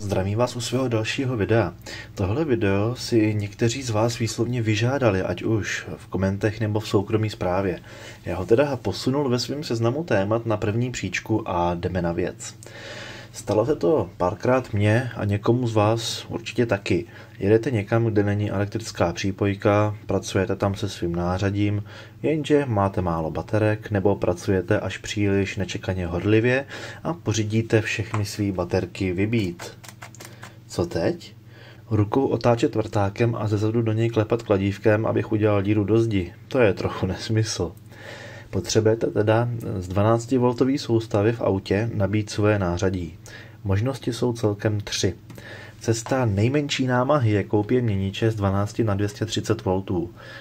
Zdravím vás u svého dalšího videa. Tohle video si někteří z vás výslovně vyžádali, ať už v komentech nebo v soukromí zprávě. Já ho teda posunul ve svém seznamu témat na první příčku a jdeme na věc. Stalo se to párkrát mně a někomu z vás určitě taky. Jedete někam, kde není elektrická přípojka, pracujete tam se svým nářadím, jenže máte málo baterek nebo pracujete až příliš nečekaně hodlivě a pořídíte všechny své baterky vybít. Co teď? Rukou otáčet vrtákem a zezadu do něj klepat kladívkem, abych udělal díru do zdi. To je trochu nesmysl. Potřebujete teda z 12V soustavy v autě nabít svoje nářadí. Možnosti jsou celkem tři. Cesta nejmenší námahy je koupit měniče z 12 na 230 V,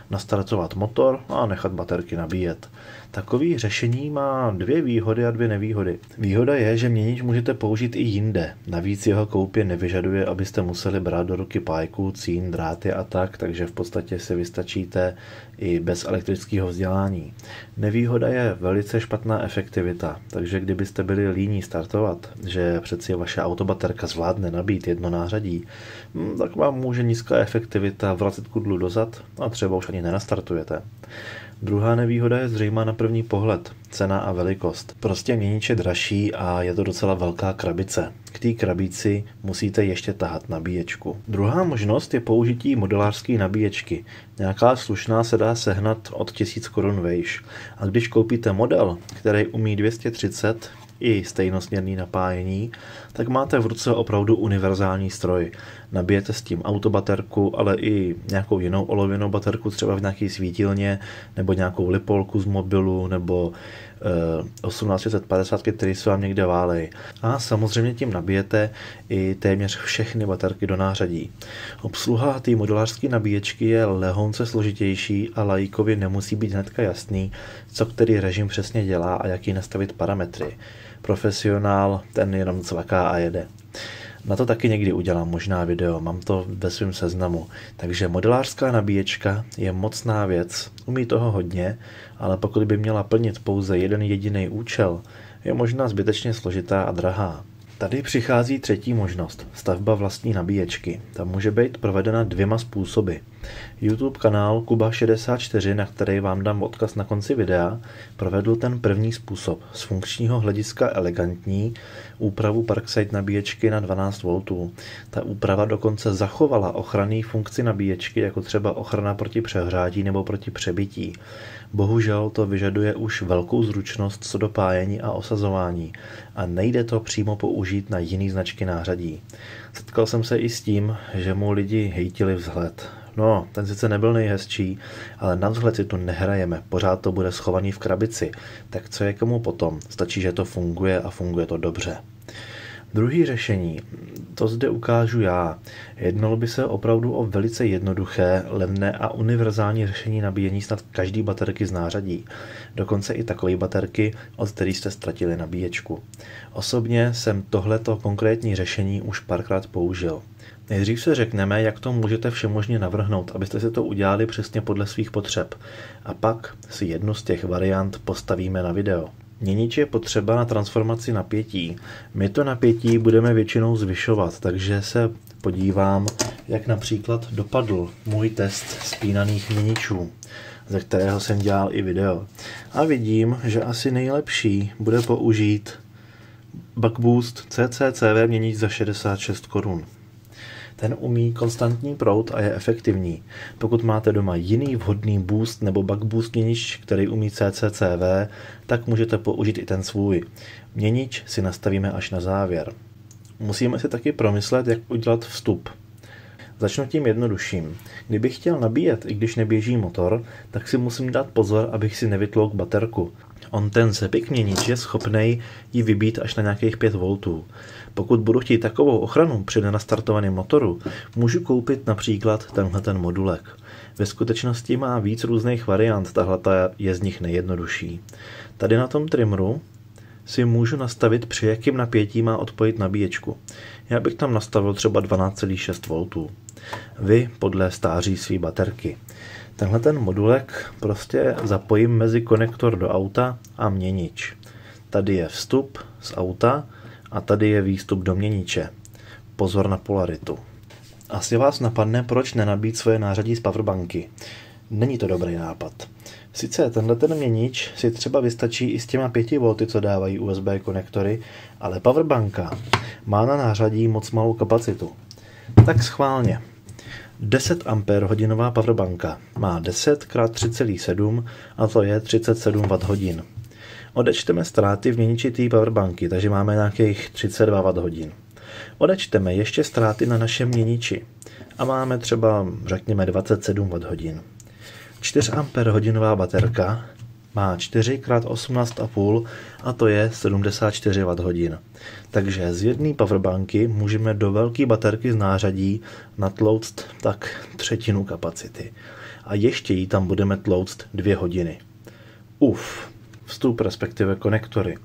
nastartovat motor a nechat baterky nabíjet. Takový řešení má dvě výhody a dvě nevýhody. Výhoda je, že měnič můžete použít i jinde. Navíc jeho koupě nevyžaduje, abyste museli brát do ruky pájku, cín, dráty a tak, takže v podstatě se vystačíte i bez elektrického vzdělání. Nevýhoda je velice špatná efektivita, takže kdybyste byli líní startovat, že přeci vaše autobaterka zvládne nabít jedno nářadí, hm, tak vám může nízká efektivita vracet kudlu dozad a třeba už ani nenastartujete. Druhá nevýhoda je zřejmá na první pohled. Cena a velikost. Prostě měnič je dražší a je to docela velká krabice. K té krabici musíte ještě tahat nabíječku. Druhá možnost je použití modelářské nabíječky. Nějaká slušná se dá sehnat od 1000 korun vejš. A když koupíte model, který umí 230 i stejnosměrný napájení, tak máte v ruce opravdu univerzální stroj. Nabijete s tím autobaterku, ale i nějakou jinou olověnou baterku, třeba v nějaké svítilně, nebo nějakou lipolku z mobilu, nebo 1850, které se vám někde válej. A samozřejmě tím nabijete i téměř všechny baterky do nářadí. Obsluha té modulářské nabíječky je lehonce složitější a lajkovi nemusí být hnedka jasný, co který režim přesně dělá a jaký nastavit parametry. Profesionál ten jenom cvaká a jede. Na to taky někdy udělám možná video, mám to ve svém seznamu. Takže modelářská nabíječka je mocná věc, umí toho hodně, ale pokud by měla plnit pouze jeden jediný účel, je možná zbytečně složitá a drahá. Tady přichází třetí možnost, stavba vlastní nabíječky. Ta může být provedena dvěma způsoby. YouTube kanál Kuba64, na který vám dám odkaz na konci videa, provedl ten první způsob. Z funkčního hlediska elegantní úpravu Parkside nabíječky na 12 V. Ta úprava dokonce zachovala ochranný funkci nabíječky, jako třeba ochrana proti přehrátí nebo proti přebití. Bohužel to vyžaduje už velkou zručnost co do pájení a osazování a nejde to přímo použít na jiný značky nářadí. Setkal jsem se i s tím, že mu lidi hejtili vzhled. No, ten sice nebyl nejhezčí, ale na vzhled si tu nehrajeme, pořád to bude schovaný v krabici. Tak co je komu potom? Stačí, že to funguje a funguje to dobře. Druhý řešení, to zde ukážu já. Jednalo by se opravdu o velice jednoduché, levné a univerzální řešení nabíjení snad každý baterky z nářadí. Dokonce i takové baterky, od kterých jste ztratili nabíječku. Osobně jsem tohleto konkrétní řešení už párkrát použil. Nejdřív se řekneme, jak to můžete všemožně navrhnout, abyste si to udělali přesně podle svých potřeb. A pak si jednu z těch variant postavíme na video. Měnič je potřeba na transformaci napětí. My to napětí budeme většinou zvyšovat, takže se podívám, jak například dopadl můj test spínaných měničů, ze kterého jsem dělal i video. A vidím, že asi nejlepší bude použít Buckboost CCCV měnič za 66 korun. Ten umí konstantní proud a je efektivní. Pokud máte doma jiný vhodný boost nebo bug boost měnič, který umí CCCV, tak můžete použít i ten svůj. Měnič si nastavíme až na závěr. Musíme si taky promyslet, jak udělat vstup. Začnu tím jednodušším. Kdybych chtěl nabíjet, i když neběží motor, tak si musím dát pozor, abych si nevytlouk baterku. On ten Zepik měnič je schopný ji vybít až na nějakých 5 V. Pokud budu chtít takovou ochranu při nenastartovaném motoru, můžu koupit například tenhle ten modulek. Ve skutečnosti má víc různých variant, tahle je z nich nejjednodušší. Tady na tom trimru si můžu nastavit, při jakém napětí má odpojit nabíječku. Já bych tam nastavil třeba 12,6 V. Vy podle stáří své baterky. Tenhle ten modulek prostě zapojím mezi konektor do auta a měnič. Tady je vstup z auta a tady je výstup do měniče. pozor na polaritu. Asi vás napadne, proč nenabít svoje nářadí z powerbanky. Není to dobrý nápad. Sice tenhle ten měnič si třeba vystačí i s těma 5 V, co dávají USB konektory, ale powerbanka má na nářadí moc malou kapacitu. Tak schválně. 10 Ah powerbanka má 10 x 3,7 a to je 37 Wh. Odečteme ztráty v měniči té powerbanky, takže máme nějakých 32 Wh. Odečteme ještě ztráty na našem měniči a máme třeba, řekněme, 27 Wh. 4 Ah baterka má 4 x 18,5 a to je 74 Wh. Takže z jedné powerbanky můžeme do velké baterky z nářadí natlouct tak třetinu kapacity. A ještě jí tam budeme tlouct dvě hodiny. Uf, vstup respektive konektory.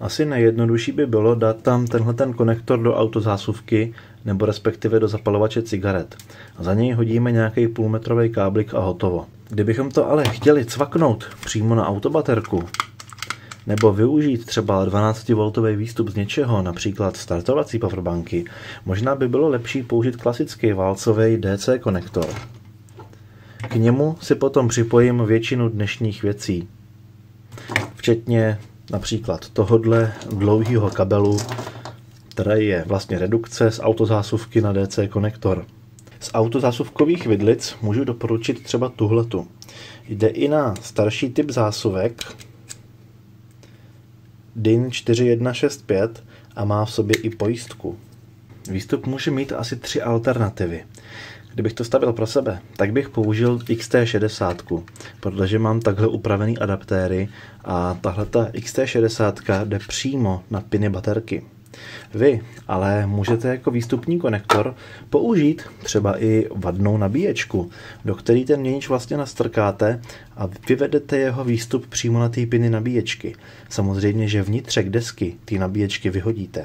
Asi nejjednodušší by bylo dát tam tenhle ten konektor do autozásuvky nebo respektive do zapalovače cigaret. Za něj hodíme nějaký půlmetrový káblik a hotovo. Kdybychom to ale chtěli cvaknout přímo na autobaterku, nebo využít třeba 12V výstup z něčeho, například startovací powerbanky, možná by bylo lepší použít klasický válcový DC konektor. K němu si potom připojím většinu dnešních věcí, včetně například tohodle dlouhého kabelu, který je vlastně redukce z autozásuvky na DC konektor. Z autozásuvkových vidlic můžu doporučit třeba tuhletu. Jde i na starší typ zásuvek DIN 4165 a má v sobě i pojistku. Výstup může mít asi tři alternativy. Kdybych to stavil pro sebe, tak bych použil XT60, protože mám takhle upravený adaptéry a tahle ta XT60 jde přímo na piny baterky. Vy ale můžete jako výstupní konektor použít třeba i vadnou nabíječku, do který ten měnič vlastně nastrkáte a vyvedete jeho výstup přímo na ty piny nabíječky. Samozřejmě, že vnitřek desky ty nabíječky vyhodíte.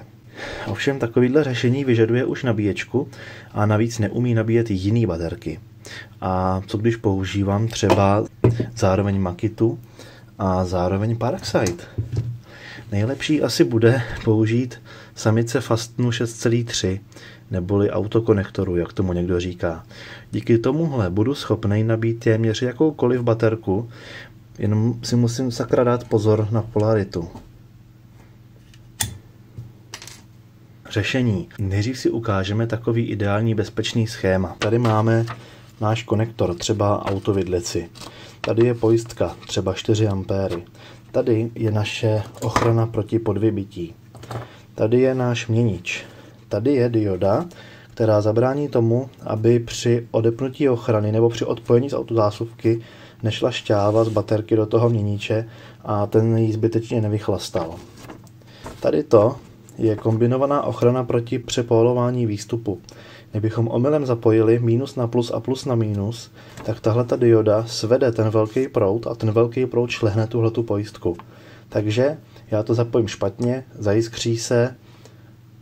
Ovšem takovýhle řešení vyžaduje už nabíječku a navíc neumí nabíjet jiný baterky. A co když používám třeba zároveň Makitu a zároveň Parkside? Nejlepší asi bude použít samice Fastnu 6.3 neboli autokonektoru, jak tomu někdo říká. Díky tomuhle budu schopný nabít téměř jakoukoliv baterku, jenom si musím sakra dát pozor na polaritu. Řešení. Nejdřív si ukážeme takový ideální bezpečný schéma. Tady máme náš konektor, třeba autovidlici. Tady je pojistka, třeba 4 A. Tady je naše ochrana proti podvybití. Tady je náš měnič. Tady je dioda, která zabrání tomu, aby při odepnutí ochrany nebo při odpojení z autozásuvky nešla šťáva z baterky do toho měniče a ten ji zbytečně nevychlastal. Tady to je kombinovaná ochrana proti přepolování výstupu. Kdybychom omylem zapojili minus na plus a plus na minus, tak tahle ta dioda svede ten velký proud a ten velký proud šlehne tuhle tu pojistku. Takže já to zapojím špatně, zajiskří se,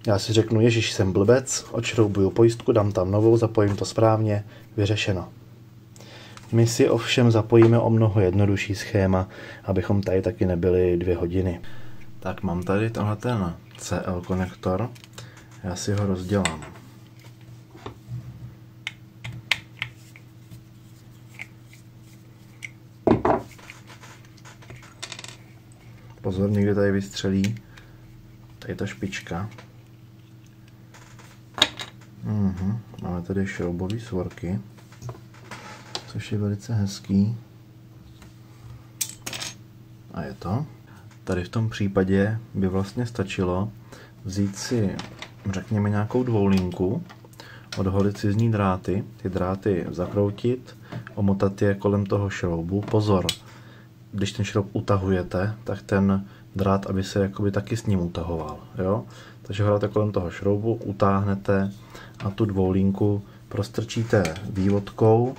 já si řeknu, ježiš, jsem blbec, odšroubuju pojistku, dám tam novou, zapojím to správně, vyřešeno. My si ovšem zapojíme o mnoho jednodušší schéma, abychom tady taky nebyli dvě hodiny. Tak mám tady tenhle ten CL konektor, já si ho rozdělám. Pozor, někde tady vystřelí. Tady ta špička. Mhm. Máme tady šroubové svorky, což je velice hezký. A je to. Tady v tom případě by vlastně stačilo vzít si, řekněme, nějakou dvoulinku, odholit si z ní dráty, ty dráty zakroutit, omotat je kolem toho šroubu. Pozor, když ten šroub utahujete, tak ten drát, aby se jakoby taky s ním utahoval. Jo? Takže hledáte kolem toho šroubu, utáhnete a tu dvoulinku prostrčíte vývodkou.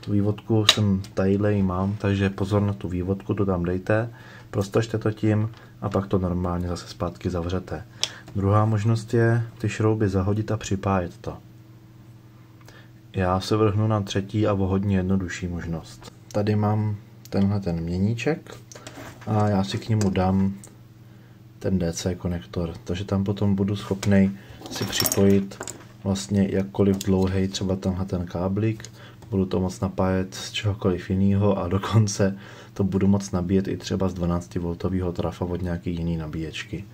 Tu vývodku jsem tadyhle mám, takže pozor na tu vývodku, to tam dejte, prostrčte to tím a pak to normálně zase zpátky zavřete. Druhá možnost je ty šrouby zahodit a připájet to. Já se vrhnu na třetí a o hodně jednodušší možnost. Tady mám tenhle ten měníček a já si k němu dám ten DC konektor, takže tam potom budu schopný si připojit vlastně jakkoliv dlouhý třeba tenhle ten káblik, budu to moc napájet z čehokoliv jiného a dokonce to budu moc nabíjet i třeba z 12V trafa od nějaký jiný nabíječky.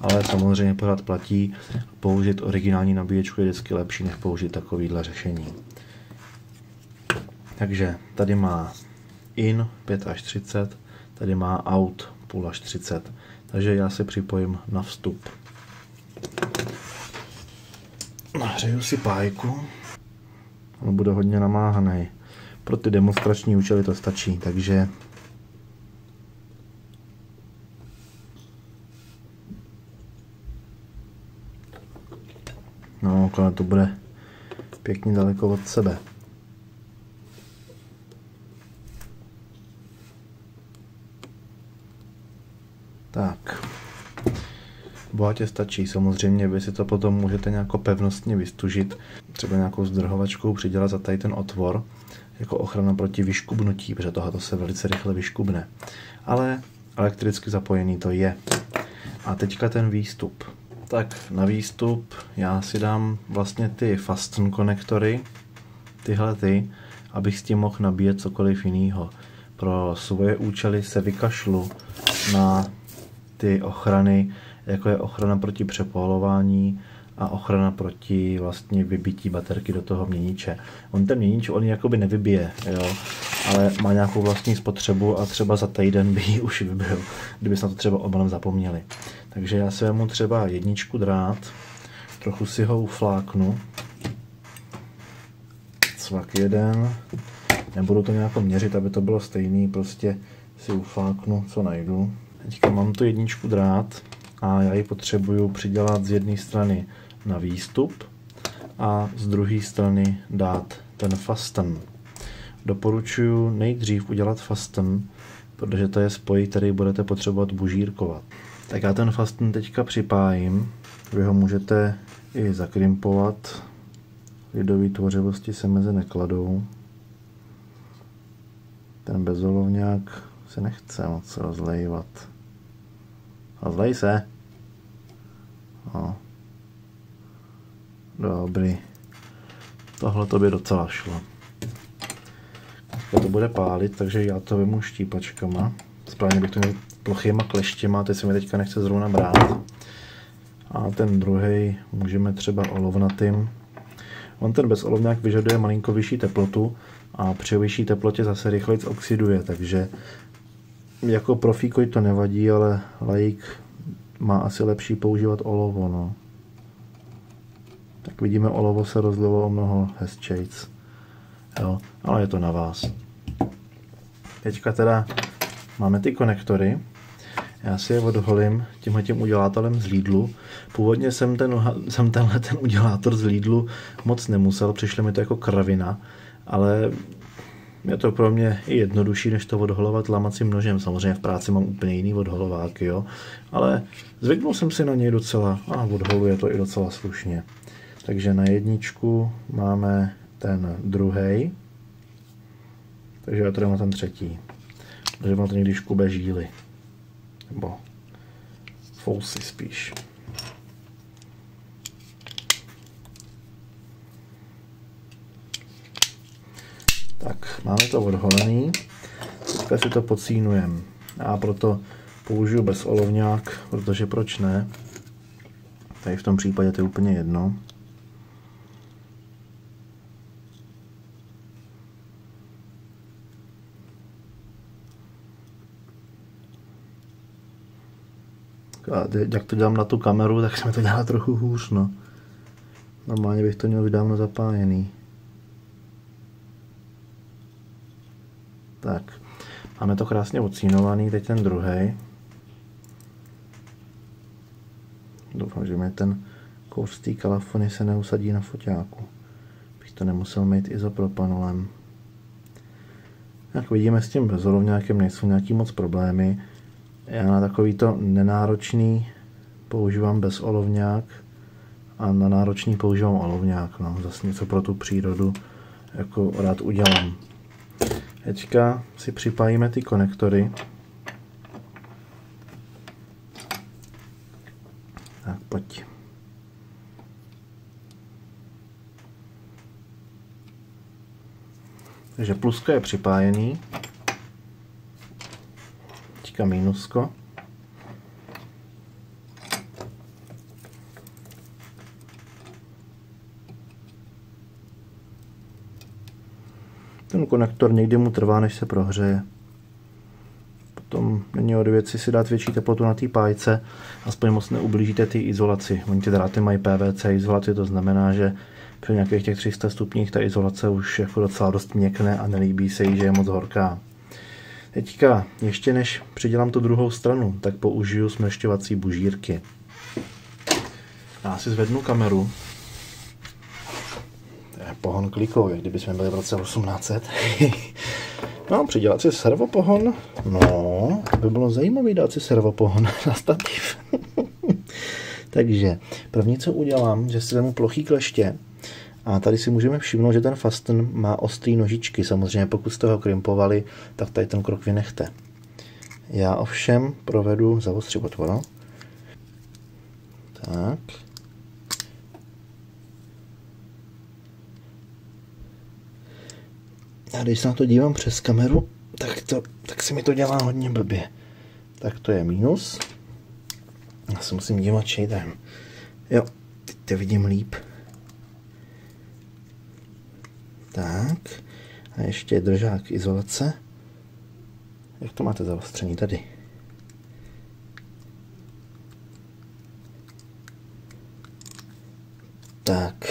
Ale samozřejmě pořád platí, použít originální nabíječku je vždycky lepší, než použít takovýhle řešení. Takže tady má in 5 až 30, tady má out půl až 30. Takže já se připojím na vstup. Nahřeju si pájku. On bude hodně namáhaný. Pro ty demonstrační účely to stačí, takže No, akorát to bude pěkně daleko od sebe. Tak. Bohatě stačí. Samozřejmě vy si to potom můžete nějak pevnostně vystužit, třeba nějakou zdrhovačkou přidělat za tady ten otvor, jako ochrana proti vyškubnutí, protože tohle se velice rychle vyškubne. Ale elektricky zapojený to je. A teďka ten výstup. Tak na výstup já si dám vlastně ty fasten konektory, tyhle ty, abych s tím mohl nabíjet cokoliv jiného. Pro svoje účely se vykašlu na ty ochrany, jako je ochrana proti přepolování a ochrana proti vlastně vybití baterky do toho měniče. On ten měnič, on jakoby nevybije, jo, ale má nějakou vlastní spotřebu a třeba za týden by ji už vybil, kdyby se na to třeba obalem zapomněli. Takže já si vezmu třeba jedničku drát, trochu si ho ufláknu, cvak jeden, nebudu to nějak měřit, aby to bylo stejný, prostě si ufláknu, co najdu. Teďka mám tu jedničku drát a já ji potřebuju přidělat z jedné strany na výstup a z druhé strany dát ten fasten. Doporučuji nejdřív udělat fasten, protože to je spoj, který budete potřebovat bužírkovat. Tak já ten fasten teďka připájím. Vy ho můžete i zakrimpovat. Lidový tvořivosti se mezi nekladou. Ten bezolovňák se nechce moc rozlejvat. Rozlej se. No. Dobrý. Tohle to by docela šlo. To bude pálit, takže já to vemu štípačkama. Správně bych to měl plochýma kleštěma, teď se mi teďka nechce zrovna brát. A ten druhý můžeme třeba olovnatým. On ten bezolovňák vyžaduje malinko vyšší teplotu a při vyšší teplotě zase rychleji oxiduje, takže jako profíkoj to nevadí, ale laik má asi lepší používat olovo. No. Tak vidíme, olovo se rozlilo o mnoho hezčejc. Jo, ale je to na vás. Teďka teda máme ty konektory. Já si je odholím tímhle tím udělátelem z Lidlu. Původně jsem, ten, jsem tenhle ten udělátor z Lidlu moc nemusel, přišlo mi to jako kravina, ale je to pro mě i jednodušší, než to odholovat lamacím nožem. Samozřejmě v práci mám úplně jiný odholovák, jo. Ale zvyknul jsem si na něj docela a odholuje to i docela slušně. Takže na jedničku máme ten druhý. Takže já tady mám ten třetí. Takže mám to někdy škube žíly. Nebo fousy spíš. Tak, máme to odholený. Teďka si to pocínujeme. Já proto použiju bez olovňák, protože proč ne? Tady v tom případě to je úplně jedno. A jak to dělám na tu kameru, tak se mi to dělá trochu hůř, no. Normálně bych to měl být dávno zapájený. Tak, máme to krásně ocínovaný, teď ten druhý. Doufám, že mi ten kous té kalafony se neusadí na foťáku. Bych to nemusel mít izopropanolem. Jak vidíme, s tím bezolovňákem nejsou nějaký moc problémy. Já na takovýto nenáročný používám bez olovňák a na náročný používám olovňák. No. Zase něco pro tu přírodu jako rád udělám. Teďka si připájíme ty konektory. Tak pojď. Takže plusko je připájený. Teďka minusko. Ten konektor někdy mu trvá, než se prohřeje. Potom není od věci si dát větší teplotu na té pájce, aspoň moc neublížíte ty izolaci. Oni ty dráty mají PVC izolaci, to znamená, že při nějakých těch 300 stupních ta izolace už jako docela dost měkne a nelíbí se jí, že je moc horká. Teďka, ještě než přidělám tu druhou stranu, tak použiju smršťovací bužírky. Já si zvednu kameru. Pohon klikový, kdyby jsme byli v roce 1800. no, přidělat si servopohon. No, by bylo zajímavé dát si servopohon na stativ. Takže první, co udělám, že si vezmu plochý kleště, a tady si můžeme všimnout, že ten fasten má ostrý nožičky. Samozřejmě pokud jste ho krimpovali, tak tady ten krok vynechte. Já ovšem provedu zaostřit otvora. Tak. A když se na to dívám přes kameru, tak, to, tak se mi to dělá hodně blbě. Tak to je minus. Já se musím dívat shaderem. Jo, teď to vidím líp. Tak. A ještě držák izolace. Jak to máte zaostření tady? Tak.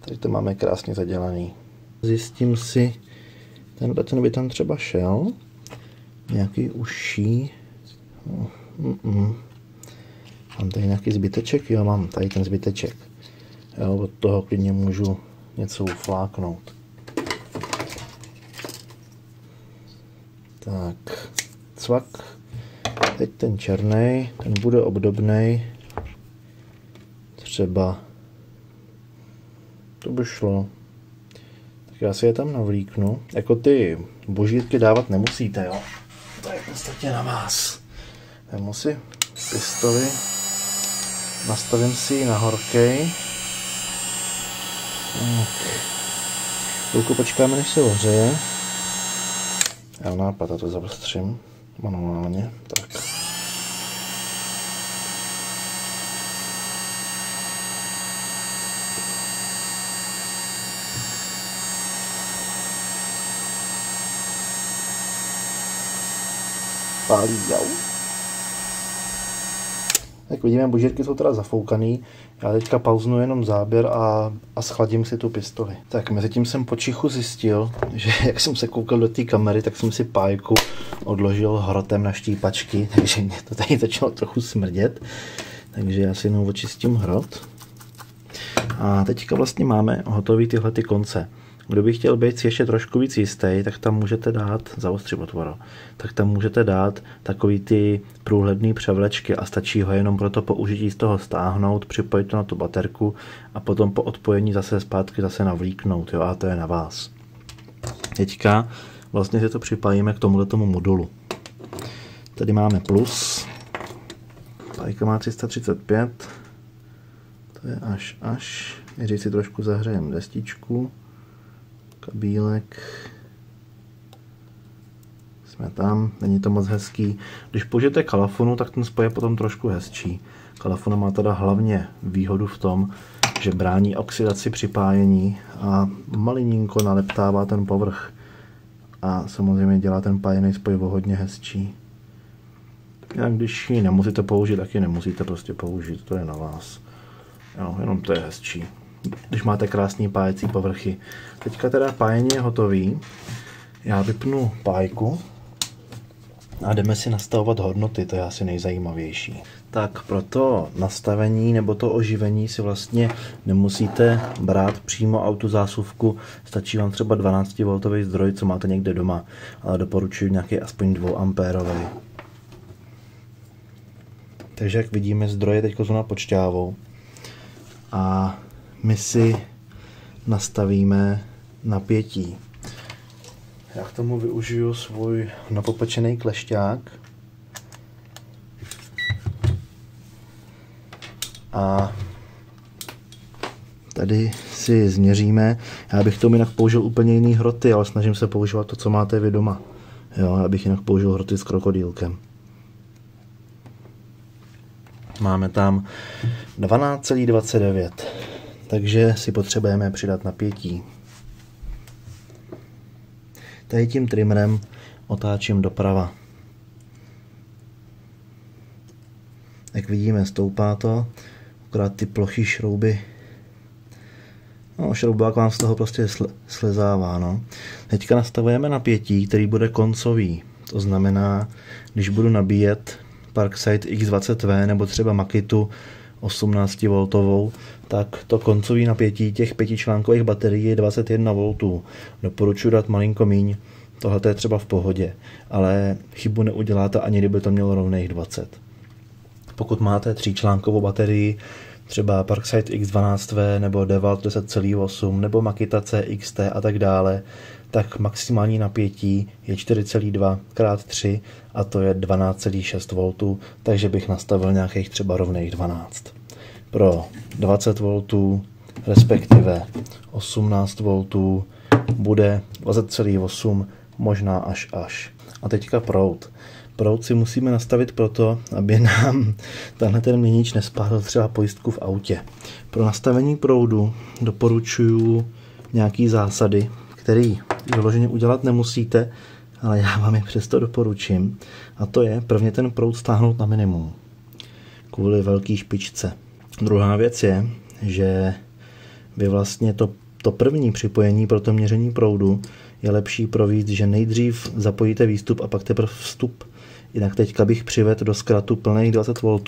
Tady to máme krásně zadělaný. Zjistím si, tenhle ten by tam třeba šel. Nějaký uší. Mm -mm. Mám tady nějaký zbyteček? Jo, mám tady ten zbyteček. Jo, od toho klidně můžu něco ufláknout. Tak, cvak. Teď ten černý, ten bude obdobný. Třeba to by šlo. Tak já si je tam navlíknu. Jako ty božítky dávat nemusíte, jo. To je v podstatě na vás. Vemu si pistoli, nastavím si ji na horkej. Chvilku počkáme, než se ohřeje. Já nápad, a to zavrstřím manuálně. Tak. Pálí jau. Jak vidíme, bužírky jsou teda zafoukaný. Já teďka pauznu jenom záběr a, a schladím si tu pistoli. Tak mezi tím jsem počichu zjistil, že jak jsem se koukal do té kamery, tak jsem si pájku odložil hrotem na štípačky, takže mě to tady začalo trochu smrdět. Takže já si jenom očistím hrot. A teďka vlastně máme hotový tyhle ty konce. Kdo by chtěl být si ještě trošku víc jistý, tak tam můžete dát, zaostři otvora, tak tam můžete dát takový ty průhledný převlečky a stačí ho jenom pro to použití z toho stáhnout, připojit to na tu baterku a potom po odpojení zase zpátky zase navlíknout, jo, a to je na vás. Teďka vlastně si to připojíme k tomuto tomu modulu. Tady máme plus, Pajka má 335, to je až až, nejdřív si trošku zahřejeme destičku, kabílek. Jsme tam, není to moc hezký. Když použijete kalafonu, tak ten spoj je potom trošku hezčí. Kalafona má teda hlavně výhodu v tom, že brání oxidaci připájení a malinko naleptává ten povrch. A samozřejmě dělá ten pájený spoj o hodně hezčí. Jinak když ji nemusíte použít, tak ji nemusíte prostě použít, to je na vás. Jo, jenom to je hezčí když máte krásný pájecí povrchy. Teďka teda pájení je hotový. Já vypnu pájku a jdeme si nastavovat hodnoty, to je asi nejzajímavější. Tak pro to nastavení nebo to oživení si vlastně nemusíte brát přímo autozásuvku, stačí vám třeba 12V zdroj, co máte někde doma, ale doporučuji nějaký aspoň 2 ampérový. Takže jak vidíme, zdroje teď jsou na počťávou a my si nastavíme napětí. Já k tomu využiju svůj napopečený klešťák. A Tady si změříme. Já bych tomu jinak použil úplně jiný hroty, ale snažím se používat to, co máte vy doma. Jo, já bych jinak použil hroty s krokodýlkem. Máme tam 12,29, takže si potřebujeme přidat napětí. Tady tím trimmerem otáčím doprava. Jak vidíme, stoupá to, akorát ty plochý šrouby No, šroubák vám z toho prostě slezává. No. Teďka nastavujeme napětí, který bude koncový. To znamená, když budu nabíjet Parkside X20V nebo třeba Makitu 18V, tak to koncový napětí těch pětičlánkových baterií je 21 V. Doporučuji dát malinko míň, tohle je třeba v pohodě, ale chybu neuděláte ani kdyby to mělo rovných 20. Pokud máte tříčlánkovou baterii, třeba Parkside X12V nebo Devalt 10,8 nebo Makita CXT a tak dále, tak maximální napětí je 4,2 x 3 a to je 12,6 V, takže bych nastavil nějakých třeba rovných 12. Pro 20 V, respektive 18 V, bude 20,8, možná až až. A teďka prout proud si musíme nastavit proto, aby nám tenhle ten měnič nespádl třeba pojistku v autě. Pro nastavení proudu doporučuji nějaký zásady, který vyloženě udělat nemusíte, ale já vám je přesto doporučím. A to je prvně ten proud stáhnout na minimum kvůli velké špičce. Druhá věc je, že vy vlastně to, to první připojení pro to měření proudu je lepší pro víc, že nejdřív zapojíte výstup a pak teprve vstup. Jinak teďka bych přivedl do zkratu plných 20 V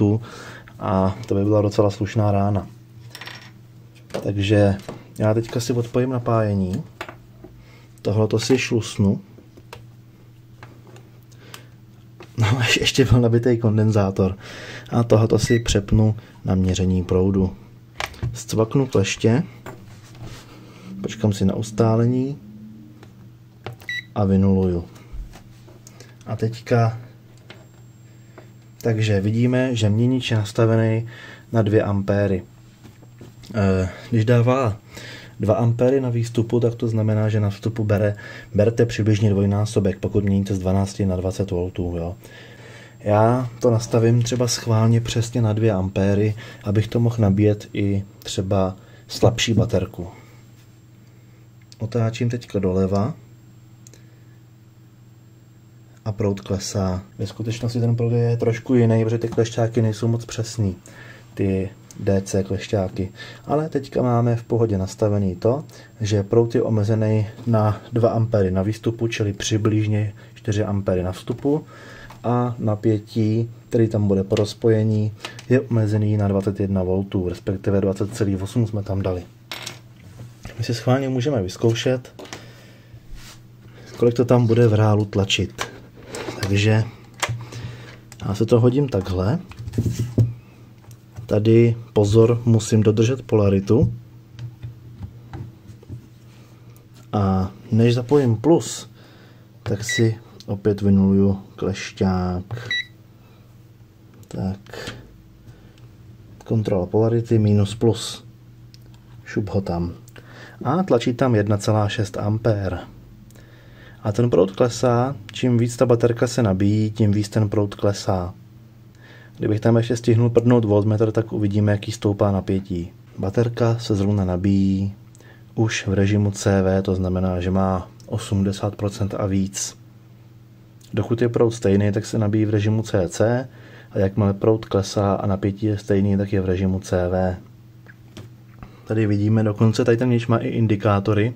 a to by byla docela slušná rána. Takže já teďka si odpojím napájení. Tohle to si šlusnu. No, ještě byl nabitý kondenzátor. A tohle si přepnu na měření proudu. Zcvaknu kleště. Počkám si na ustálení. A vynuluju. A teďka takže vidíme, že měnič je nastavený na 2 ampéry. Eh, když dává 2 ampéry na výstupu, tak to znamená, že na vstupu bere, berte přibližně dvojnásobek, pokud měníte z 12 na 20 V. Jo. Já to nastavím třeba schválně přesně na 2 ampéry, abych to mohl nabíjet i třeba slabší baterku. Otáčím teďka doleva a proud klesá. Ve skutečnosti ten proud je trošku jiný, protože ty klešťáky nejsou moc přesný, ty DC klešťáky. Ale teďka máme v pohodě nastavený to, že proud je omezený na 2 A na výstupu, čili přibližně 4 A na vstupu a napětí, který tam bude po rozpojení, je omezený na 21 V, respektive 20,8 jsme tam dali. My si schválně můžeme vyzkoušet, kolik to tam bude v reálu tlačit. Takže já se to hodím takhle. Tady pozor, musím dodržet polaritu. A než zapojím plus, tak si opět vynuluju klešťák. Tak. Kontrola polarity minus plus. Šup ho tam. A tlačí tam 1,6 ampér. A ten proud klesá, čím víc ta baterka se nabíjí, tím víc ten proud klesá. Kdybych tam ještě stihnul prdnout voltmetr, tak uvidíme, jaký stoupá napětí. Baterka se zrovna nabíjí už v režimu CV, to znamená, že má 80% a víc. Dokud je proud stejný, tak se nabíjí v režimu CC a jakmile proud klesá a napětí je stejný, tak je v režimu CV. Tady vidíme dokonce, tady ten měč má i indikátory,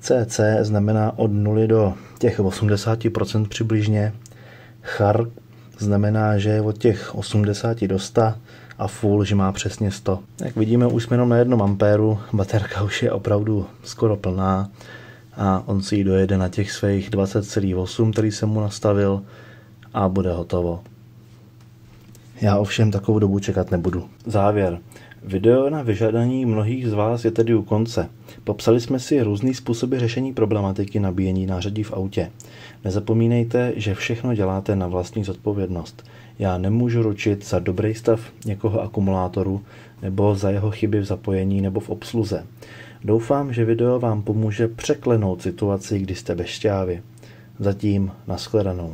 CC znamená od 0 do těch 80% přibližně. Char znamená, že je od těch 80 do 100 a full, že má přesně 100. Jak vidíme, už jsme jenom na jednom ampéru, baterka už je opravdu skoro plná a on si ji dojede na těch svých 20,8, který jsem mu nastavil a bude hotovo. Já ovšem takovou dobu čekat nebudu. Závěr. Video na vyžádání mnohých z vás je tedy u konce. Popsali jsme si různý způsoby řešení problematiky nabíjení nářadí v autě. Nezapomínejte, že všechno děláte na vlastní zodpovědnost. Já nemůžu ručit za dobrý stav někoho akumulátoru nebo za jeho chyby v zapojení nebo v obsluze. Doufám, že video vám pomůže překlenout situaci, kdy jste bez šťávy. Zatím nashledanou.